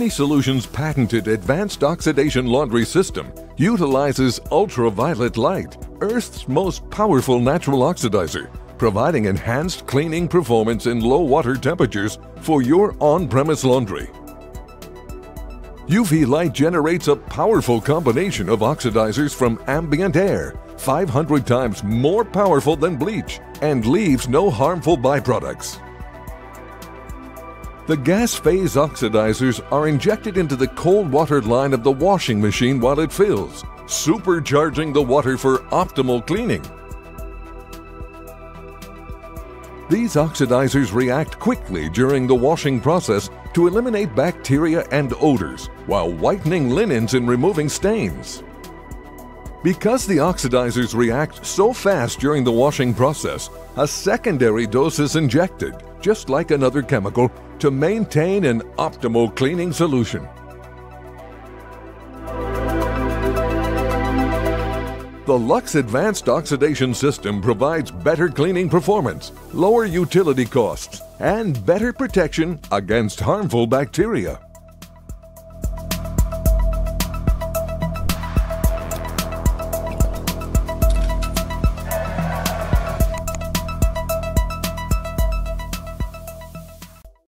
Omni Solutions' patented advanced oxidation laundry system utilizes ultraviolet light, Earth's most powerful natural oxidizer, providing enhanced cleaning performance in low water temperatures for your on-premise laundry. UV light generates a powerful combination of oxidizers from ambient air, 500 times more powerful than bleach, and leaves no harmful byproducts. The gas phase oxidizers are injected into the cold water line of the washing machine while it fills, supercharging the water for optimal cleaning. These oxidizers react quickly during the washing process to eliminate bacteria and odors while whitening linens and removing stains. Because the oxidizers react so fast during the washing process, a secondary dose is injected, just like another chemical, to maintain an optimal cleaning solution. The Lux Advanced Oxidation System provides better cleaning performance, lower utility costs, and better protection against harmful bacteria.